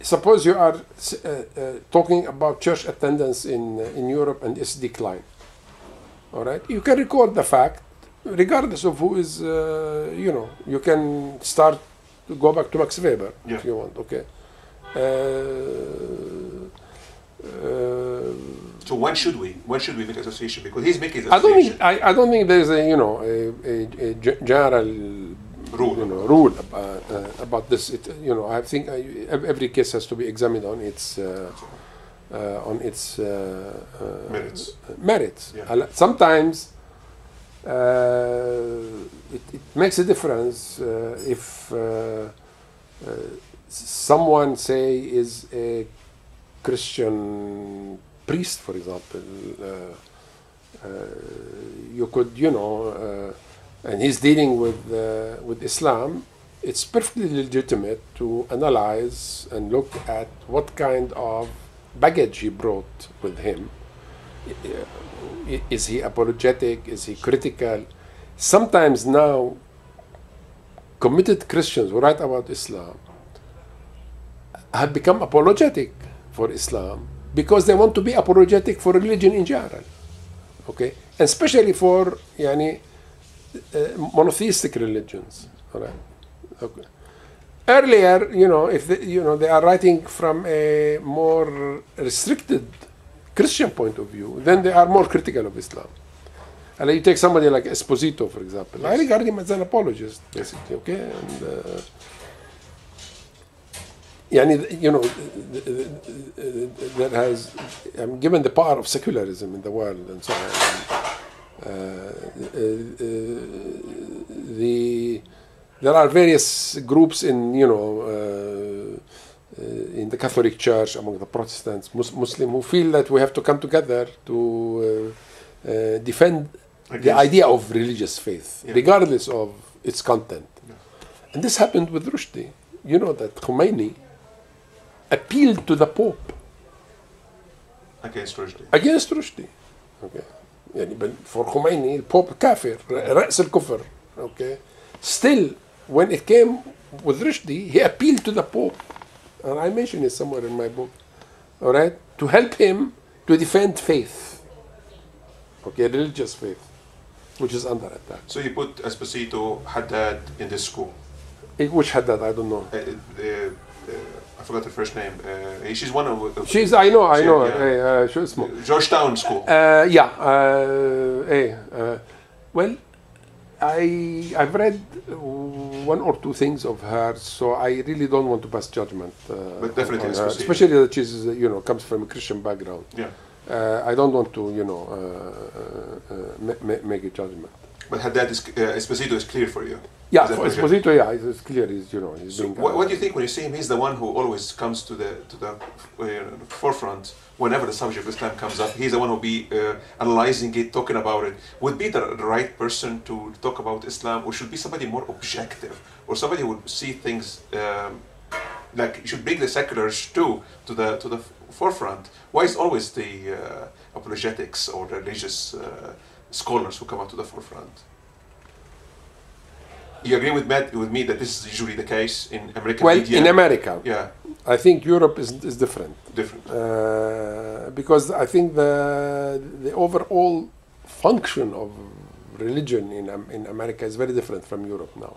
suppose you are uh, uh, talking about church attendance in uh, in Europe and its decline. All right, you can record the fact, regardless of who is. Uh, you know, you can start go back to Max Weber Yeah. if you want. Okay. Uh, uh, So when should we? When should we make association? Because he's making I don't think I, I don't think there's a you know a, a, a general Rule. you know rule about, uh, about this. It, you know I think I, every case has to be examined on its uh, uh, on its uh, uh, Merits. merits. Yeah. Sometimes uh, it, it makes a difference uh, if uh, uh, someone say is a Christian priest, for example. Uh, uh, you could, you know, uh, and he's dealing with uh, with Islam. It's perfectly legitimate to analyze and look at what kind of baggage he brought with him. Is he apologetic? Is he critical? Sometimes now, committed Christians who write about Islam have become apologetic for Islam because they want to be apologetic for religion in general. Okay, and especially for yani, uh, monotheistic religions. All right. Okay. Earlier, you know, if they, you know they are writing from a more restricted Christian point of view, then they are more critical of Islam. And you take somebody like Esposito, for example. I regard him as an apologist, basically. Okay, and. Uh, يعني you know that has um, given the power of secularism in the world and so on. Uh, uh, uh, the there are various groups in you know uh, uh, in the Catholic Church among the Protestants, Mus- Muslim, who feel that we have to come together to uh, uh, defend the Against- idea of religious faith, Yeah. regardless of its content. Yeah. And this happened with Rushdie. You know that Khomeini appealed to the Pope against Rushdie. against Rushdie. Okay. يعني بل- for Khomeini, the Pope كافر رأس الكفر. Okay. Still, when it came with Rushdie, he appealed to the Pope. and I mention it somewhere in my book, all right, to help him to defend faith, okay, religious faith, which is under attack. So you put Esposito, Haddad in this school? Eh, which Haddad? I don't know. Uh, uh, uh, I forgot the first name. Eh, eh, she's one of. she's. I know. I know. Yeah. Hey, Georgetown School. Uh, yeah. hey, well, I I've read one or two things of her, so I really don't want to pass judgment. Uh, But definitely her, especially that she's uh, you know comes from a Christian background. yeah. Uh, I don't want to you know uh, uh, uh, ma- ma- make a judgment. But Haddad is uh, Esposito is clear for you. Yeah, Is for what Esposito, yeah, it's, it's clear. He's you know he's So what, what do you think when you see him? He's the one who always comes to the to the uh, forefront whenever the subject of Islam comes up. He's the one who'll be uh, analyzing it, talking about it. Would be the, right person to talk about Islam, or should be somebody more objective, or somebody who would see things um, like you should bring the seculars too to the to the forefront. Why is always the uh, apologetics or the religious uh, scholars who come out to the forefront? You agree with Matt, with me that this is usually the case in American well, media? in America, yeah, I think Europe is, is different. different. Uh, because I think the the overall function of religion in Am- in America is very different from Europe now.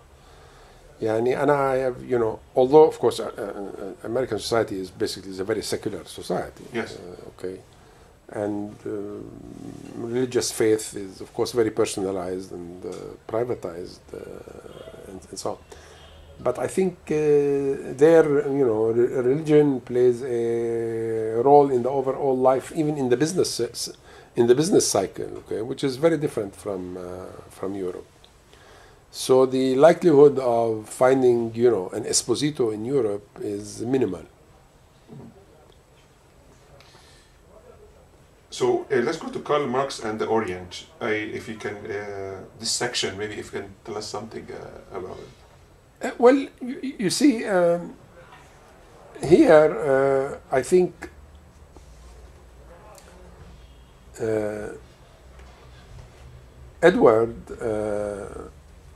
يعني أنا I have you know although of course uh, uh, American society is basically is a very secular society. Yes. Uh, okay. And uh, religious faith is of course very personalized and uh, privatized uh, and, and so on. But I think uh, their, you know, re- religion plays a role in the overall life, even in the business, in the business cycle, okay, which is very different from uh, from Europe. So the likelihood of finding, you know, an esposito in Europe is minimal. So uh, let's go to Karl Marx and the Orient. I, if you can, uh, this section, maybe if you can tell us something uh, about it. Well, you, you see, um, here I think Edward,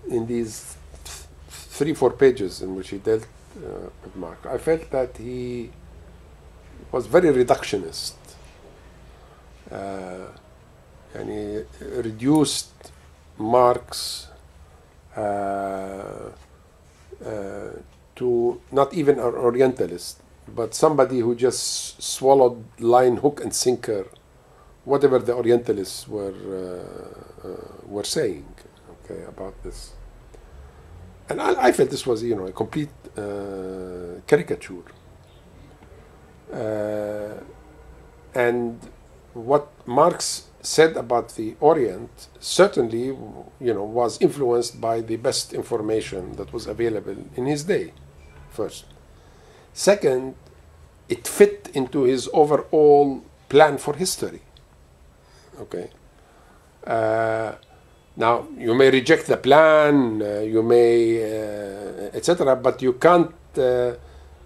in these th- three, four pages in which he dealt with Marx, I felt that he was very reductionist. Uh, reduced Marx uh, uh, to not even an Orientalist, but somebody who just swallowed line, hook, and sinker whatever the Orientalists were uh, uh, were saying, okay, about this. And I, I felt this was, you know, a complete uh, caricature. And what Marx said about the Orient certainly, you know, was influenced by the best information that was available in his day. First, second, it fit into his overall plan for history. Okay. Uh, now you may reject the plan, uh, you may, uh, etc., but you can't uh,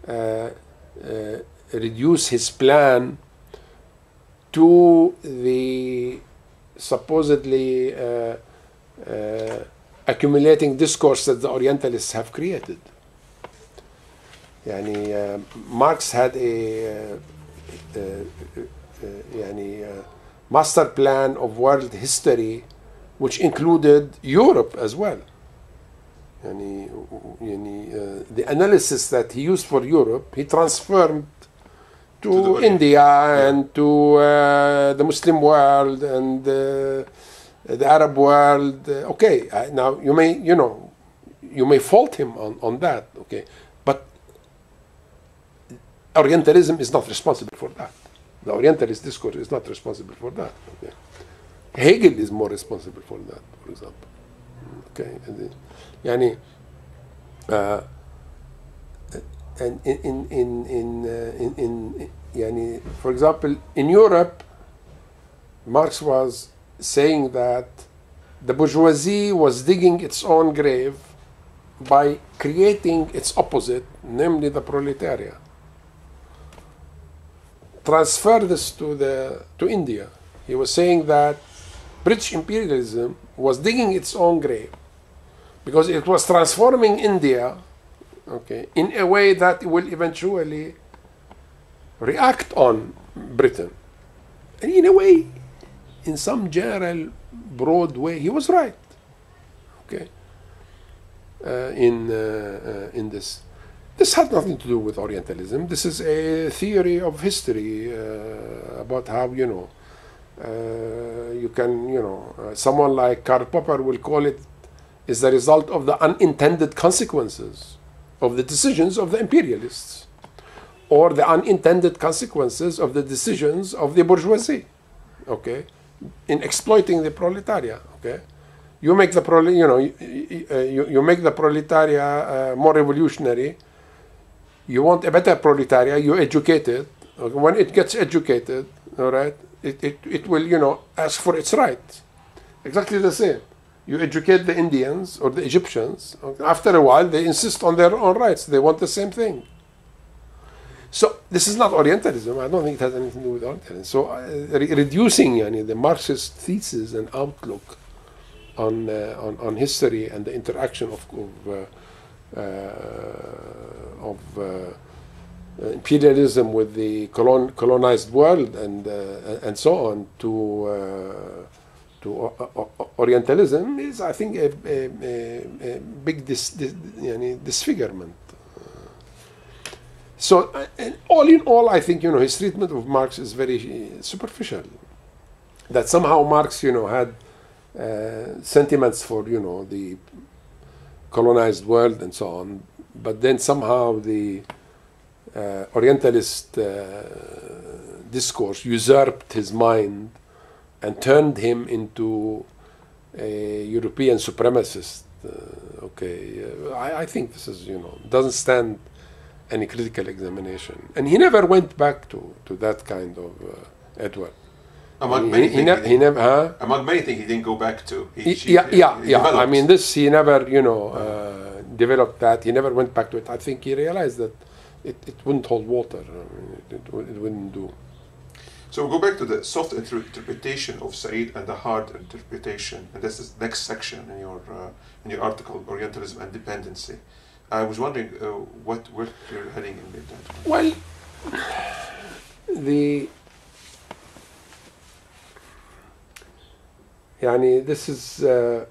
uh, uh, reduce his plan to the supposedly uh, uh, accumulating discourse that the Orientalists have created. يعني uh, Marx had a uh, uh, uh, يعني uh, master plan of world history which included Europe as well. يعني, يعني, uh, the analysis that he used for Europe, he transferred to, To the Orient. India and to uh, the Muslim world and uh, the Arab world. Uh, okay, uh, now you may, you know, you may fault him on, on that, okay, but Orientalism is not responsible for that. The Orientalist discourse is not responsible for that. Okay. Hegel is more responsible for that, for example. Okay, and the- يعني uh, and in in in in, uh, in, in for example, in Europe, Marx was saying that the bourgeoisie was digging its own grave by creating its opposite, namely the proletariat. Transfer this to the to India. He was saying that British imperialism was digging its own grave because it was transforming India okay, in a way that will eventually react on Britain. And in a way, in some general, broad way, he was right. Okay. Uh, in uh, uh, in this, this had nothing to do with Orientalism. This is a theory of history uh, about how you know uh, you can you know uh, someone like Karl Popper will call it is the result of the unintended consequences of the decisions of the imperialists or the unintended consequences of the decisions of the bourgeoisie okay? In exploiting the proletariat okay? You make the prole- you know you, you, you make the proletariat uh, more revolutionary. You want a better proletariat you educate it. Okay? when it gets educated all right it, it, it will you know ask for its rights. Exactly the same you educate the indians or the egyptians after a while they insist on their own rights they want the same thing so this is not Orientalism. I don't think it has anything to do with Orientalism. So uh, re- reducing the Marxist thesis and outlook on, uh, on on history and the interaction of of, uh, uh, of uh, imperialism with the colon- colonized world and uh, and so on to to Orientalism is, I think, a, a, a, big dis, dis, disfigurement. So, uh, all in all, I think you know his treatment of Marx is very uh, superficial. That somehow Marx, you know, had uh, sentiments for you know the colonized world and so on, but then somehow the uh, Orientalist uh, discourse usurped his mind and turned him into a European supremacist. Uh, okay, uh, I, I think this is you know doesn't stand any critical examination, and he never went back to, to that kind of uh, Edward. Among he, many he, things, ne- he never, huh? among many things, he didn't go back to. He, He- yeah, yeah, he yeah. I mean, this he never, you know, uh, developed that. He never went back to it. I think he realized that it, it wouldn't hold water. I mean, it, it, it wouldn't do. So we'll go back to the soft inter- interpretation of Said and the hard interpretation, and this is next section in your uh, in your article, Orientalism and Dependency. I was wondering uh, what where you're heading in that. Well, the يعني this is uh,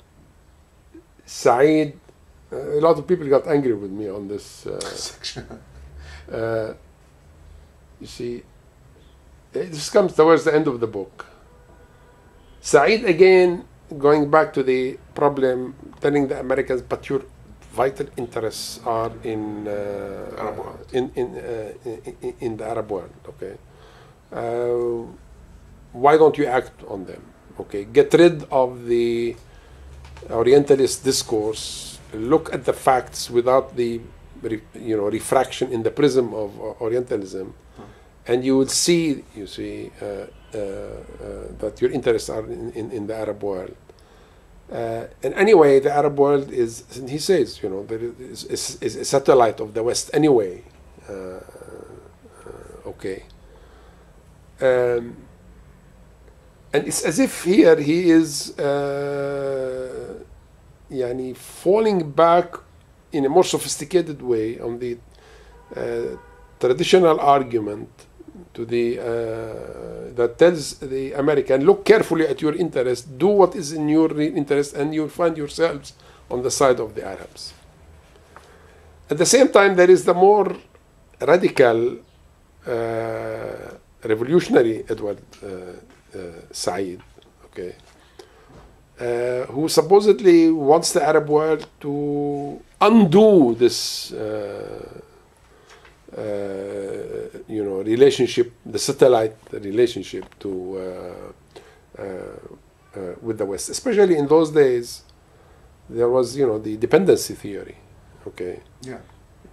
Saeed. Uh, a lot of people got angry with me on this. Uh, section. uh, you see, this comes towards the end of the book. Said again going back to the problem, telling the Americans, but your vital interests are in uh, Arab world. in in, uh, in in the Arab world. Okay, uh, why don't you act on them? Okay, get rid of the Orientalist discourse. Look at the facts without the you know refraction in the prism of uh, Orientalism, and you will see you see uh, uh, uh, that your interests are in, in, in the Arab world. Uh, and anyway, the Arab world is, he says, you know, there is, is, is a satellite of the West anyway. Uh, okay. Um, and it's as if here he is uh, yani falling back in a more sophisticated way on the uh, traditional argument to the uh, that tells the American look carefully at your interest, do what is in your interest, and you'll find yourselves on the side of the Arabs. At the same time, there is the more radical, uh, revolutionary Edward uh, uh, Said, okay, uh, who supposedly wants the Arab world to undo this, uh, you know, relationship, the satellite relationship to uh, uh, uh, with the West, especially in those days. There was, you know, the dependency theory, okay, Yeah.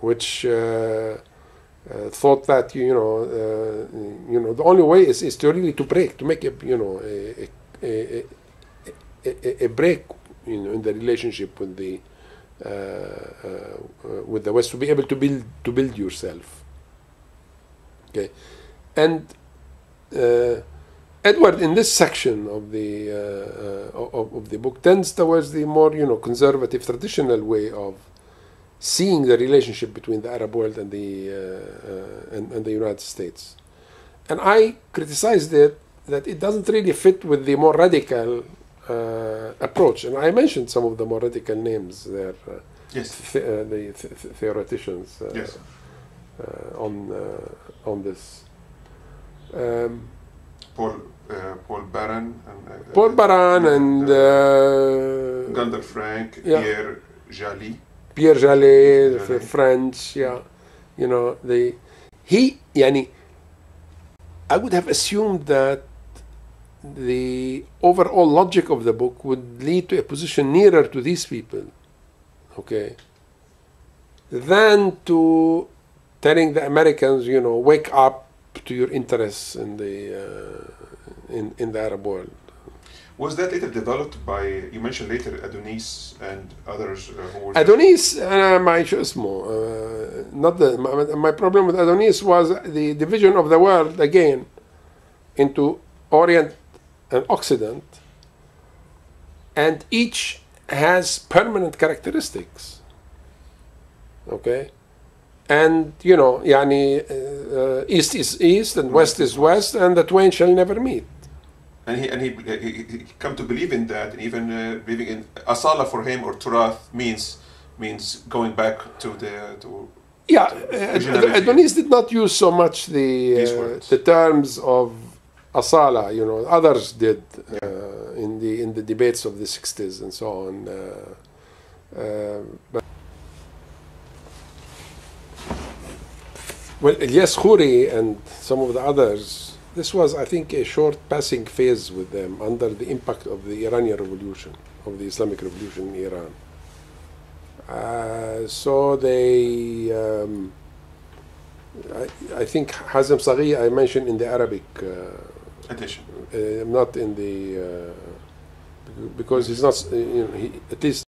which uh, uh, thought that you know, uh, you know, the only way is, is to really to break, to make a, you know, a, a, a, a, a break, you know, in the relationship with the uh, uh, with the West to be able to build to build yourself. Okay, and uh, Edward, in this section of the uh, uh, of, of the book, tends towards the more you know conservative, traditional way of seeing the relationship between the Arab world and the uh, uh, and, and the United States, and I criticized it that it doesn't really fit with the more radical uh, approach, and I mentioned some of the more radical names there, uh, Yes. th- uh, the th- th- theoreticians uh, Yes. uh, on uh, on this. Um, Paul uh, Paul Baran and uh, Paul Baran and uh, uh, Gunder Frank, Yeah. Pierre Jalée. Pierre Jalée, the French, yeah, you know, the he, yani, I would have assumed that the overall logic of the book would lead to a position nearer to these people, okay, than to telling the Americans, you know, wake up to your interests in the uh, in in the Arab world. Was that later developed by, you mentioned later Adonis and others uh, who were. Adonis أنا ما شو اسمه uh, not the my, my problem with Adonis was the division of the world again into Orient an Occident, and each has permanent characteristics. Okay? And, you know, yani, uh, east is east and west is west, and the twain shall never meet. And he, and he, he, he come to believe in that, and even uh, believing in asala for him or turath means means going back to the to yeah, Adonis did not use so much the uh, the terms of asala. You know, others did uh, in the in the debates of the '60s and so on. Uh, uh, but well, Ilyas Khouri and some of the others. This was, I think, a short passing phase with them under the impact of the Iranian Revolution, of the Islamic Revolution in Iran. Uh, so they, um, I, I think Hazem Saghi I mentioned in the Arabic, uh, edition. uh, not in the, uh, because he's not, uh, you know, he, at least